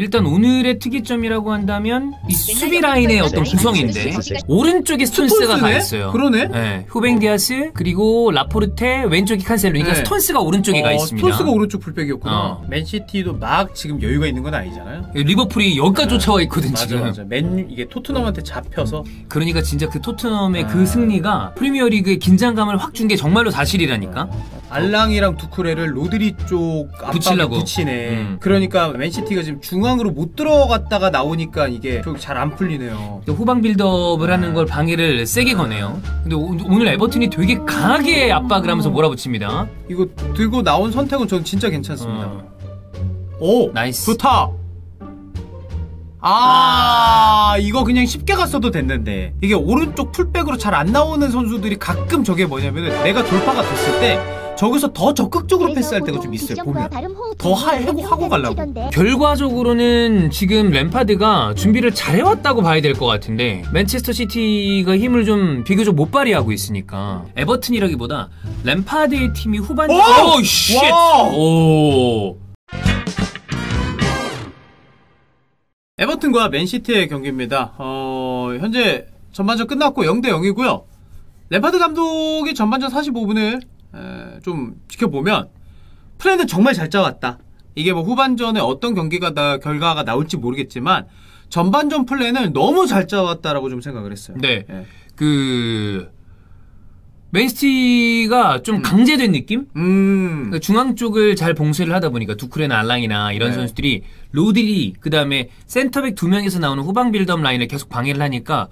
일단 오늘의 특이점이라고 한다면 이 수비 라인의 어떤 구성인데 오른쪽에 스톤스가 가 있어요. 그러네. 네, 후벵 디아스 그리고 라포르테 왼쪽이 칸셀로. 그러니까 네. 스톤스가 오른쪽에 가 어, 있습니다. 스톤스가 오른쪽 풀백이었구나. 어. 맨시티도 막 지금 여유가 있는 건 아니잖아요. 리버풀이 여기까지 쫓아와 있거든 맞아 지금. 맞아. 맨 이게 토트넘한테 잡혀서 그러니까 진짜 그 토트넘의 아. 그 승리가 프리미어리그의 긴장감을 확 준 게 정말로 사실이라니까. 알랑이랑 두쿠레를 로드리 쪽 붙이려고. 붙이네. 음. 그러니까 맨시티가 지금 중앙으로 못 들어갔다가 나오니까 이게 좀 잘 안 풀리네요. 또 후방 빌드업을 하는 걸 방해를 세게 거네요. 근데 오- 오늘 에버튼이 되게 강하게 압박을 하면서 몰아붙입니다. 이거 들고 나온 선택은 저는 진짜 괜찮습니다. 어. 오, 나이스. 좋다. 아, 이거 그냥 쉽게 갔어도 됐는데 이게 오른쪽 풀백으로 잘 안 나오는 선수들이 가끔 저게 뭐냐면은 내가 돌파가 됐을 때 저기서 더 적극적으로 패스할 때가 좀 있어요 보면 더 하- 하고- 하고 가려고. 결과적으로는 지금 램파드가 준비를 잘해왔다고 봐야 될 것 같은데 맨체스터 시티가 힘을 좀 비교적 못 발휘하고 있으니까 에버튼이라기보다 램파드의 팀이 후반전 오! 오, shit! 오. 에버튼과 맨시티의 경기입니다. 어, 현재 전반전 끝났고 0대 0이고요. 램파드 감독이 전반전 45분을 좀 지켜보면 플랜은 정말 잘 짜왔다. 이게 뭐 후반전에 어떤 경기가 다 결과가 나올지 모르겠지만 전반전 플랜을 너무 잘 짜왔다라고 좀 생각을 했어요. 네. 예. 그 맨시티가 좀 강제된 느낌? 음. 그러니까 중앙 쪽을 잘 봉쇄를 하다 보니까 두쿠레나 알랑이나 이런 네. 선수들이 로드리 그다음에 센터백 두 명에서 나오는 후방 빌드업 라인을 계속 방해를 하니까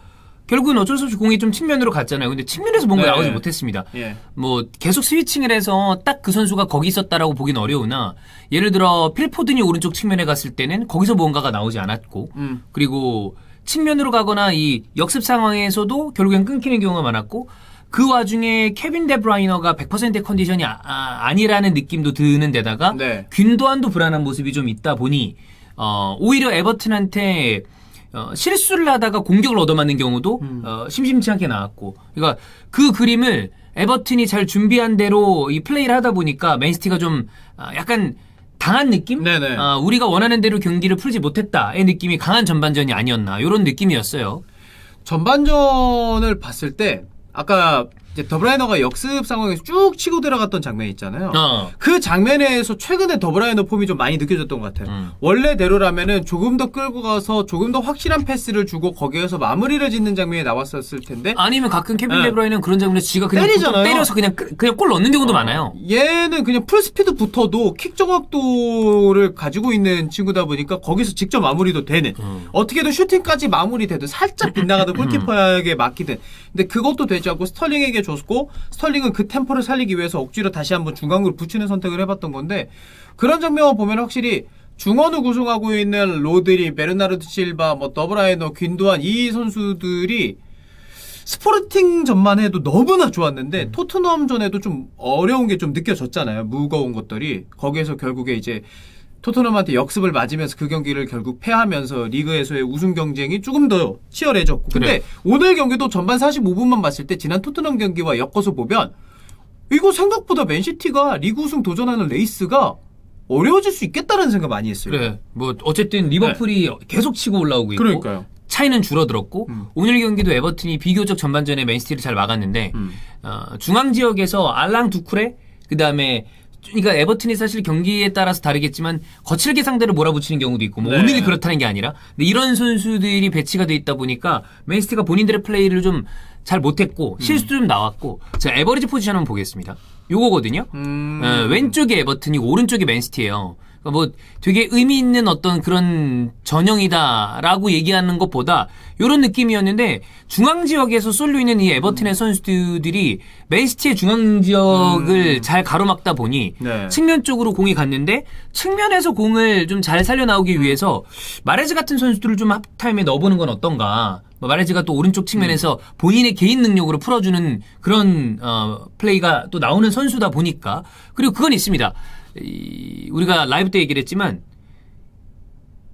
결국은 어쩔 수 없이 공이 좀 측면으로 갔잖아요. 근데 측면에서 뭔가 네. 나오지 못했습니다. 예. 뭐 계속 스위칭을 해서 딱 그 선수가 거기 있었다라고 보긴 어려우나 예를 들어 필포든이 오른쪽 측면에 갔을 때는 거기서 뭔가가 나오지 않았고 음. 그리고 측면으로 가거나 이 역습 상황에서도 결국엔 끊기는 경우가 많았고 그 와중에 케빈 데브라이너가 100%의 컨디션이 아, 니라는 느낌도 드는 데다가 네. 균도안도 불안한 모습이 좀 있다 보니 어, 오히려 에버튼한테 어, 실수를 하다가 공격을 얻어맞는 경우도 음. 어, 심심치 않게 나왔고 그러니까 그 그림을 에버튼이 잘 준비한 대로 이 플레이를 하다 보니까 맨시티가 좀 아, 약간 당한 느낌? 네네. 아, 우리가 원하는 대로 경기를 풀지 못했다의 느낌이 강한 전반전이 아니었나 이런 느낌이었어요. 전반전을 봤을 때 아까 이제 더브라이너가 역습 상황에서 쭉 치고 들어갔던 장면 있잖아요. 어. 그 장면에서 최근에 더브라이너 폼이 좀 많이 느껴졌던 것 같아요. 음. 원래대로라면은 조금 더 끌고 가서 조금 더 확실한 패스를 주고 거기에서 마무리를 짓는 장면이 나왔었을 텐데 아니면 가끔 케빈 네. 데브라이너는 그런 장면에서 지가 그냥 때리잖아요. 때려서 그냥 끄- 그냥 골 넣는 경우도 많아요. 얘는 그냥 full speed 붙어도 킥 정확도를 가지고 있는 친구다 보니까 거기서 직접 마무리도 되는 음. 어떻게든 슈팅까지 마무리돼도 살짝 빗나가도 골키퍼에게 맡기든 근데 그것도 되지 않고 스털링에게 줬고 스털링은 그 템포를 살리기 위해서 억지로 다시 한번 중앙으로 붙이는 선택을 해봤던 건데 그런 장면을 보면 확실히 중원을 구성하고 있는 로드리, 베르나르드 실바, 뭐 더브라이너, 귄도안 이 선수들이 스포르팅 전만 해도 너무나 좋았는데 토트넘 전에도 좀 어려운 게 좀 느껴졌잖아요. 무거운 것들이 거기에서 결국에 이제 토트넘한테 역습을 맞으면서 그 경기를 결국 패하면서 리그에서의 우승 경쟁이 조금 더 치열해졌고. 근데 그래. 오늘 경기도 전반 45분만 봤을 때 지난 토트넘 경기와 엮어서 보면 이거 생각보다 맨시티가 리그 우승 도전하는 레이스가 어려워질 수 있겠다는 생각 많이 했어요. 그래. 뭐 어쨌든 리버풀이 계속 치고 올라오고 있고 네. 그러니까요. 차이는 줄어들었고 음. 오늘 경기도 에버튼이 비교적 전반전에 맨시티를 잘 막았는데 음. 어, 중앙 지역에서 알랑 두쿠레 그다음에 그러니까 에버튼이 사실 경기에 따라서 다르겠지만 거칠게 상대를 몰아붙이는 경우도 있고 뭐 네. 오늘이 그렇다는 게 아니라 근데 이런 선수들이 배치가 돼 있다 보니까 맨시티가 본인들의 플레이를 좀 잘 못했고 실수도 좀 나왔고 자 에버리지 포지션 한번 보겠습니다. 요거거든요. 음. 어, 왼쪽에 에버튼이고 오른쪽에 맨시티예요. 그러니까 뭐 되게 의미 있는 어떤 그런 전형이다라고 얘기하는 것보다 이런 느낌이었는데 중앙 지역에서 쏠려 있는 이 에버튼의 선수들이 맨시티의 중앙 지역을 잘 가로막다 보니 네. 측면 쪽으로 공이 갔는데 측면에서 공을 좀 잘 살려 나오기 위해서 마레즈 같은 선수들을 좀 합타임에 넣어보는 건 어떤가? 뭐 마레즈가 또 오른쪽 측면에서 본인의 개인 능력으로 풀어주는 그런 어, 플레이가 또 나오는 선수다 보니까 그리고 그건 있습니다. 이, 우리가 라이브 때 얘기를 했지만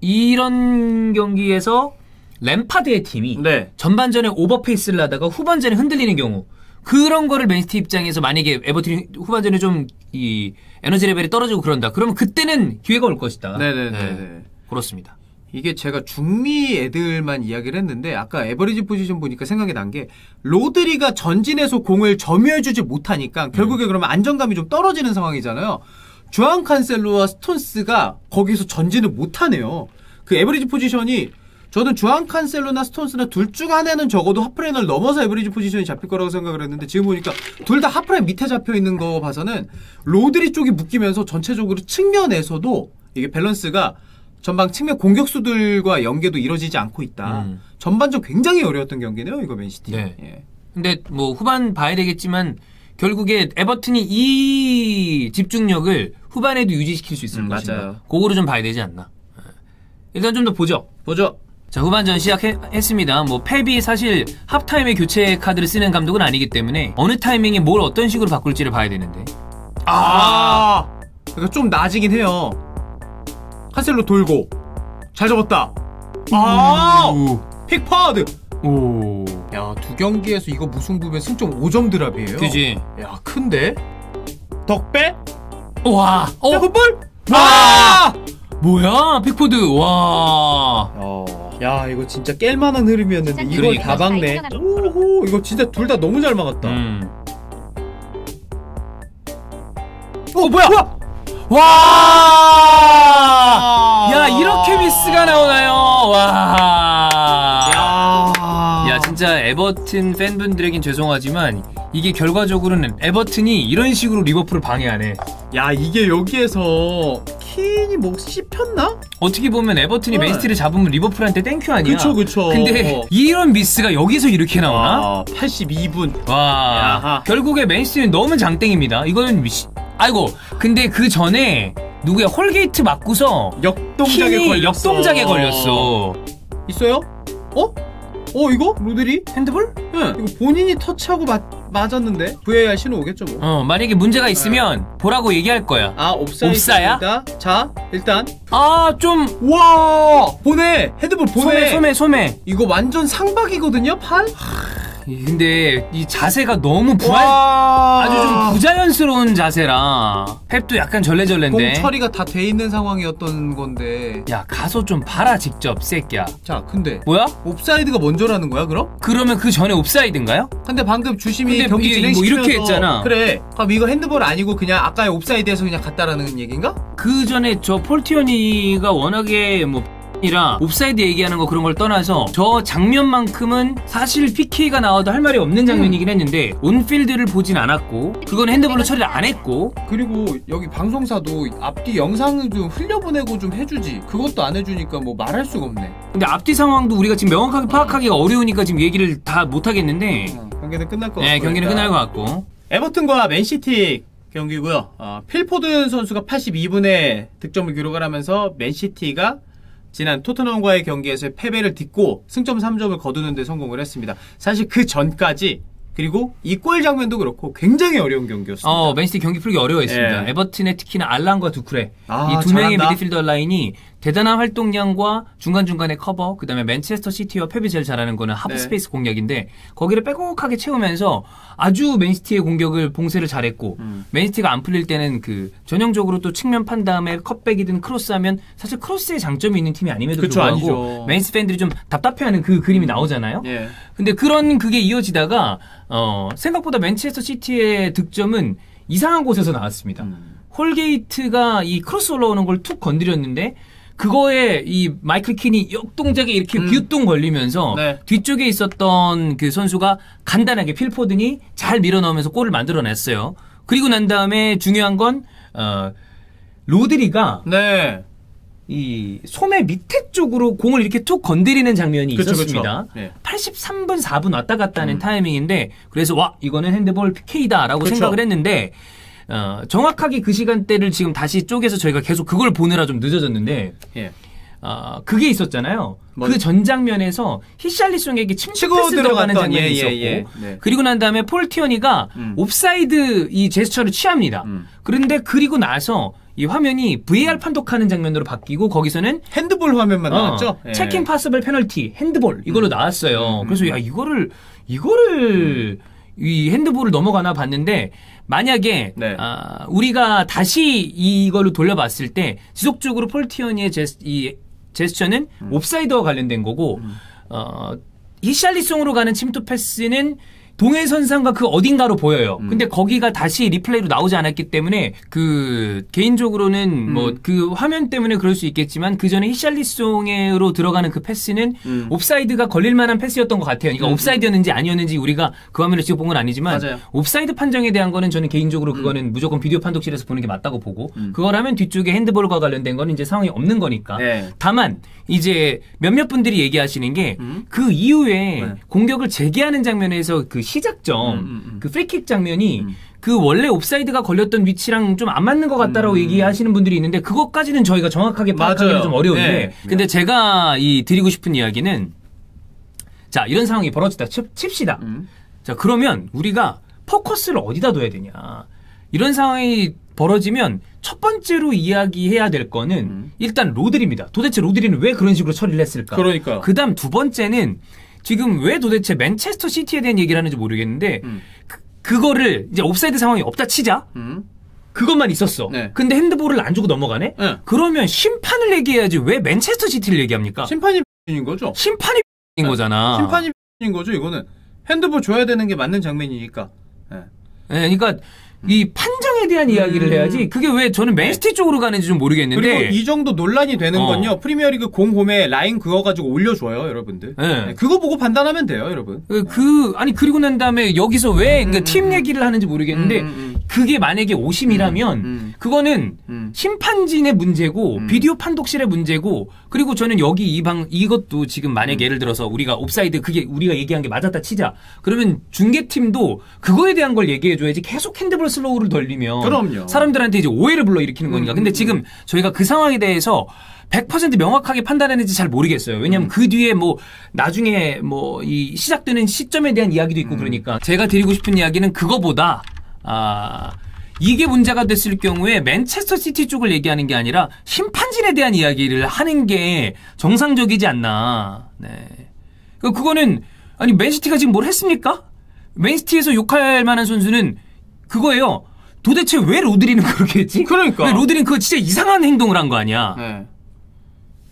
이런 경기에서 램파드의 팀이 네. 전반전에 오버페이스를 하다가 후반전에 흔들리는 경우 그런 거를 맨시티 입장에서 만약에 에버튼이 후반전에 좀 이 에너지 레벨이 떨어지고 그런다. 그러면 그때는 기회가 올 것이다. 네네네. 네, 그렇습니다. 이게 제가 중미 애들만 이야기를 했는데 아까 average position 보니까 생각이 난 게 로드리가 전진해서 공을 점유해주지 못하니까 결국에 그러면 안정감이 좀 떨어지는 상황이잖아요. 주앙 칸셀로와 스톤스가 거기서 전진을 못하네요. 그 average position이 저는 주앙 칸셀로나 스톤스나 둘 중 하나는 적어도 하프라인을 넘어서 average position이 잡힐 거라고 생각을 했는데 지금 보니까 둘 다 하프라인 밑에 잡혀 있는 거 봐서는 로드리 쪽이 묶이면서 전체적으로 측면에서도 이게 밸런스가 전방 측면 공격수들과 연계도 이루어지지 않고 있다. 음. 전반전 굉장히 어려웠던 경기네요, 이거 맨시티. 네. 예. 근데 뭐 후반 봐야 되겠지만 결국에 에버튼이 이 집중력을 후반에도 유지시킬 수 있을 음, 것인가. 맞아요. 그거를 좀 봐야 되지 않나. 예. 일단 좀 더 보죠. 보죠. 자, 후반전 시작했습니다. 뭐, 펩이 사실 합타임에 교체 카드를 쓰는 감독은 아니기 때문에 어느 타이밍에 뭘 어떤 식으로 바꿀지를 봐야 되는데. 아, 그러니까 좀 나아지긴 해요. 한셀로 돌고 잘 접었다. 아, 픽파드. 오. 야, 두 경기에서 이거 무승부면 승점 5점 drop이에요. 그지? 야, 큰데. 덕배? 와. 어, 야, good ball? 와! 뭐야, 픽포드. 와. 어, 야, 이거 진짜 깰 만한 흐름이었는데 이걸 그러니까. 다 막네. 오호, 이거 진짜 둘 다 너무 잘 막았다. 음. 어, 뭐야? 와! 에버튼 팬분들에겐 죄송하지만 이게 결과적으로는 에버튼이 이런 식으로 리버풀을 방해하네. 야, 이게 여기에서 킨이 뭐 씹혔나? 어떻게 보면 에버튼이 네. 맨시티를 잡으면 리버풀한테 thank you 아니야. 그쵸, 그쵸. 근데 어. 이런 미스가 여기서 이렇게 나오나? 아, 82분. 와. 야하. 결국에 맨시티는 너무 장땡입니다. 이거는 미시... 아이고. 근데 그 전에 누구야 홀게이트 맞고서 역동작에 걸렸어. 역동작에 걸렸어. 있어요? 어? 어 이거 로드리? 핸드볼? 응. 이거 본인이 터치하고 맞, 맞았는데 VAR 신호 오겠죠 뭐. 어, 만약에 문제가 있으면 보라고 얘기할 거야. 아 옵사야? 옵사이드다. 자 일단 아, 좀 와 보내 헤드볼 보내. 소매 소매 소매. 이거 완전 상박이거든요 팔. 근데 이 자세가 너무 부활 와 아주 좀 부자연스러운 자세라 펩도 약간 공 절레절레인데 처리가 다 돼 있는 상황이었던 건데. 야 가서 좀 봐라 직접 새끼야 자 근데 뭐야? 옵사이드가 먼저라는 거야 그럼? 그러면 그 전에 옵사이드인가요? 근데 방금 주심이 경기 이- 진행시키면서 뭐 이렇게 했잖아. 그래. 그럼 이거 핸드볼 아니고 그냥 아까의 옵사이드에서 그냥 갔다라는 얘기인가? 그 전에 저 폴 티어니가 워낙에 뭐 이라 옵사이드 얘기하는 거 그런 걸 떠나서 저 장면만큼은 사실 PK가 나와도 할 말이 없는 장면이긴 했는데 on-field를 보진 않았고 그건 핸드볼로 처리를 안 했고 그리고 여기 방송사도 앞뒤 영상을 좀 흘려보내고 좀 해주지. 그것도 안 해주니까 뭐 말할 수가 없네. 근데 앞뒤 상황도 우리가 지금 명확하게 파악하기가 어려우니까 지금 얘기를 다 못 하겠는데 경기는 끝날 것 같고. 네 경기는 끝날 것 같고 에버튼과 맨시티 경기고요. 어, 필포든 선수가 82분에 득점을 기록을 하면서 맨시티가 지난 토트넘과의 경기에서 패배를 딛고 승점 3점을 거두는 데 성공을 했습니다. 사실 그 전까지 그리고 이 골 장면도 그렇고 굉장히 어려운 경기였습니다. 어, 맨시티 경기 풀기 어려워했습니다. 예. 에버튼의 특히나 알란과 두쿠레 아, 이 두 명의. 미드필더 라인이 대단한 활동량과 중간중간의 커버 그 다음에 맨체스터 시티와 펩이 제일 잘하는 거는 half 네. space 공략인데 거기를 빼곡하게 채우면서 아주 맨시티의 공격을 봉쇄를 잘했고 음. 맨시티가 안 풀릴 때는 그 전형적으로 또 측면 판 다음에 cutback이든 크로스하면 사실 크로스에 장점이 있는 팀이 아님에도 그쵸, 불구하고 아니죠. 맨시티 팬들이 좀 답답해하는 그 그림이 나오잖아요. 예. 근데 그런 그게 이어지다가 어, 생각보다 맨체스터 시티의 득점은 이상한 곳에서 나왔습니다. 음. 홀게이트가 이 크로스 올라오는 걸 툭 건드렸는데 그거에 이 마이클 킨이 역동작에 이렇게 음. 비웃동 걸리면서 네. 뒤쪽에 있었던 그 선수가 간단하게 필 포든이 잘 밀어넣으면서 골을 만들어냈어요. 그리고 난 다음에 중요한 건 어, 로드리가 네. 이 소매 밑에 쪽으로 공을 이렇게 툭 건드리는 장면이 그쵸, 있었습니다. 그쵸. 네. 83분 4분 왔다 갔다 하는 음. 타이밍인데 그래서 와 이거는 핸드볼 PK다라고 그쵸. 생각을 했는데 어, 정확하게 그 시간대를 지금 다시 쪼개서 저희가 계속 그걸 보느라 좀 늦어졌는데 예. 어, 그게 있었잖아요. 뭐- 그전 장면에서 히샬리송에게 침투 패스 들어가는 장면이 예, 있었고 예, 예. 네. 그리고 난 다음에 폴 티어니가 음. 옵사이드 이 제스처를 취합니다. 음. 그런데 그리고 나서 이 화면이 VAR 판독하는 장면으로 바뀌고 거기서는 핸드볼 화면만 어, 나왔죠? 예. checking possible penalty handball 이걸로 나왔어요. 음, 그래서 음. 야 이거를 이거를 이 핸드볼을 넘어가나 봤는데 만약에 네. 아, 우리가 다시 이걸로 돌려봤을 때 지속적으로 폴 티어니의 제스, 이 제스처는 옵사이드와 관련된 거고 어 히샬리송으로 가는 침투 패스는 동일선상과 그 어딘가로 보여요. 근데 거기가 다시 리플레이로 나오지 않았기 때문에 그 개인적으로는 뭐그 화면 때문에 그럴 수 있겠지만 그 전에 히샬리송으로 들어가는 그 패스는 음. 옵사이드가 걸릴 만한 패스였던 것 같아요. 그러니까 옵사이드였는지 아니었는지 우리가 그 화면을 지금 본건 아니지만 맞아요. 음. 옵사이드 판정에 대한 거는 저는 개인적으로 그거는 무조건 비디오 판독실에서 보는 게 맞다고 보고 그거라면 뒤쪽에 핸드볼과 관련된 거는 이제 상황이 없는 거니까. 네. 다만 이제 몇몇 분들이 얘기하시는 게 그 이후에 음. 네. 공격을 재개하는 장면에서 그 시작점, 음, 음, 음. 그 프리킥 장면이 그 원래 옵사이드가 걸렸던 위치랑 좀 안 맞는 것 같다라고 얘기하시는 분들이 있는데 그것까지는 저희가 정확하게 파악하기는 음. 좀 어려운데 네. 근데 제가 이 드리고 싶은 이야기는 자 이런 상황이 벌어졌다 칩, 칩시다. 음. 자 그러면 우리가 포커스를 어디다 둬야 되냐 이런 상황이 벌어지면 첫 번째로 이야기해야 될 거는 음. 일단 로드리입니다. 도대체 로드리는 왜 그런 식으로 처리를 했을까? 그러니까요. 그다음 두 번째는 지금 왜 도대체 맨체스터 시티에 대한 얘기를 하는지 모르겠는데 음. 그, 그거를 이제 옵사이드 상황이 없다 치자. 음. 그것만 있었어. 네. 근데 핸드볼을 안 주고 넘어가네? 네. 그러면 심판을 얘기해야지 왜 맨체스터 시티를 얘기합니까? 심판이 인 거죠. 심판이 인 거잖아. 심판이 인 거죠. 이거는 핸드볼 줘야 되는 게 맞는 장면이니까. 예. 예, 그러니까 이 판정에 대한 이야기를 해야지. 그게 왜 저는 맨시티 쪽으로 가는지 좀 모르겠는데. 음. 그리고 이 정도 논란이 되는 어. 건요. 프리미어리그 공홈에 라인 그거 가지고 올려줘요, 여러분들. 네. 네, 그거 보고 판단하면 돼요, 여러분. 그, 그- 아니 그리고 난 다음에 여기서 왜 그러니까 팀 얘기를 하는지 모르겠는데 음, 음, 음. 그게 만약에 오심이라면 음, 음. 그거는 음. 심판진의 문제고 비디오 판독실의 문제고 그리고 저는 여기 이 방 이것도 지금 음. 만약 예를 들어서 우리가 옵사이드 그게 우리가 얘기한 게 맞았다 치자 그러면 중계팀도 그거에 대한 걸 얘기해 줘야지 계속 핸드볼 슬로우를 돌리면 그럼요. 사람들한테 이제 오해를 불러 일으키는 거니까 음, 근데 음, 지금 저희가 그 상황에 대해서 100% 명확하게 판단했는지 잘 모르겠어요. 왜냐하면 그 뒤에 뭐 나중에 뭐 이 시작되는 시점에 대한 이야기도 있고 그러니까 제가 드리고 싶은 이야기는 그거보다 아 이게 문제가 됐을 경우에 맨체스터 시티 쪽을 얘기하는 게 아니라 심판진에 대한 이야기를 하는 게 정상적이지 않나. 네. 그 그거는 아니 맨시티가 지금 뭘 했습니까? 맨시티에서 욕할 만한 선수는 그거예요. 도대체 왜 로드리는 그렇게 했지? 그러니까. 왜 로드리는 그거 진짜 이상한 행동을 한 거 아니야? 네.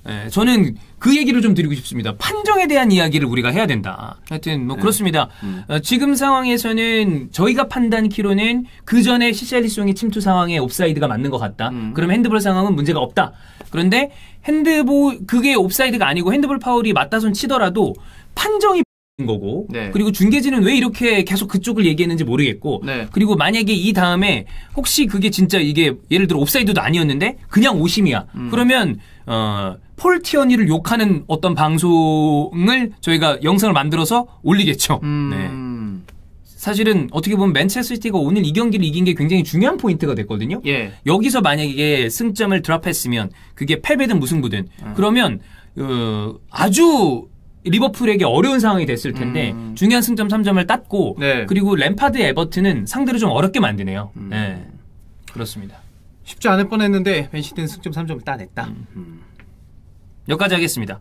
예, 저는 그 얘기를 좀 드리고 싶습니다. 판정에 대한 이야기를 우리가 해야 된다. 하여튼 뭐 그렇습니다. 어, 지금 상황에서는 저희가 판단 키로는 그 전에 히샬리송의 침투 상황에 옵사이드가 맞는 것 같다. 그럼 핸드볼 상황은 문제가 없다. 그런데 핸드볼 그게 옵사이드가 아니고 핸드볼 파울이 맞다손 치더라도 판정이 인 거고 네. 그리고 중계진은 왜 이렇게 계속 그쪽을 얘기했는지 모르겠고 네. 그리고 만약에 이 다음에 혹시 그게 진짜 이게 예를 들어 옵사이드도 아니었는데 그냥 오심이야. 음. 그러면 어, 폴 티어니를 욕하는 어떤 방송을 저희가 영상을 만들어서 올리겠죠. 네. 음. 사실은 어떻게 보면 맨체스터 시티가 오늘 이 경기를 이긴 게 굉장히 중요한 포인트가 됐거든요. 예. 여기서 만약에 승점을 drop했으면 그게 패배든 무승부든 음. 그러면 어, 아주 리버풀에게 어려운 상황이 됐을 텐데 중요한 승점 3점을 땄고 음. 네. 그리고 램파드 에버튼은 상대를 좀 어렵게 만드네요. 음. 네. 그렇습니다. 쉽지 않을 뻔했는데 맨시티는 승점 3점을 따냈다. 여기까지 하겠습니다.